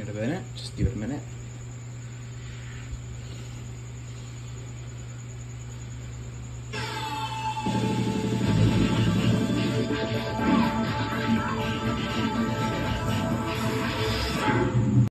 Wait a minute. Just give it a minute.